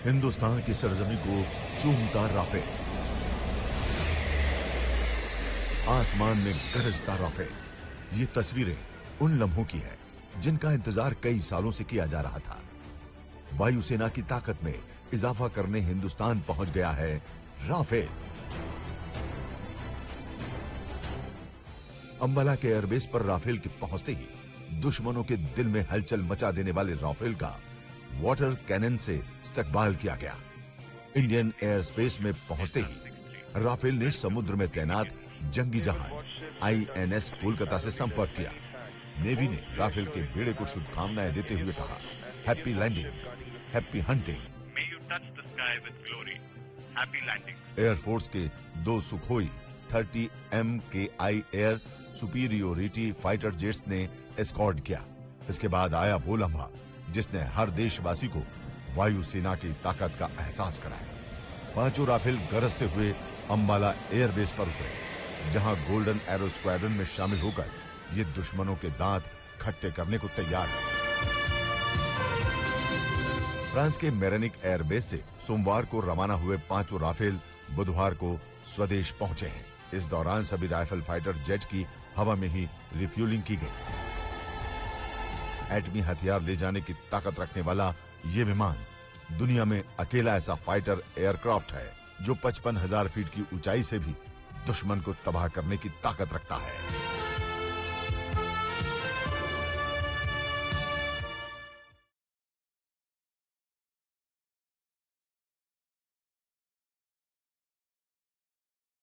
हिंदुस्तान की सरजमी को चूमता राफेल। आसमान में गरजता राफेल। ये तस्वीरें उन लम्हों की है जिनका इंतज़ार कई सालों से किया जा रहा था। वायुसेना की ताकत में इजाफा करने हिंदुस्तान पहुँच गया है राफेल। अंबाला के एयरबेस पर राफेल के पहुँचते ही दुश्मनों के दिल में हलचल मचा देने वाले राफेल का वाटर कैनन से इस्तकबाल किया गया। इंडियन एयर स्पेस में पहुँचते ही राफेल ने समुद्र में तैनात जंगी जहाज़ आईएनएस कोलकाता से संपर्क किया। नेवी ने राफेल के बेड़े को शुभकामनाएँ देते हुए कहा happy landing happy hunting. Air force के दो Sukhoi 30 M K I air superiority fighter jets ने एस्कॉर्ट किया। इसके बाद आया वो लम्हा। जिसने हर देशवासी को वायुसेना की ताकत का एहसास कराया। पाँचों राफेल गरजते हुए अम्बाला एयरबेस पर उतरे, जहाँ गोल्डन एरो स्क्वाड्रन में शामिल होकर ये दुश्मनों के दांत खट्टे करने को तैयार है। फ्रांस के मेरेनिक एयरबेस से सोमवार को रवाना हुए पाँचों राफेल बुधवार को स्वदेश पहुँचे हैं। इस दौरान सभी राइफल फाइटर जेट की हवा में ही रिफ्यूलिंग की गई। एटमी हथियार ले जाने की ताकत रखने वाला ये विमान दुनिया में अकेला ऐसा फाइटर एयरक्राफ्ट है जो पचपन हज़ार फीट की ऊंचाई से भी दुश्मन को तबाह करने की ताकत रखता है।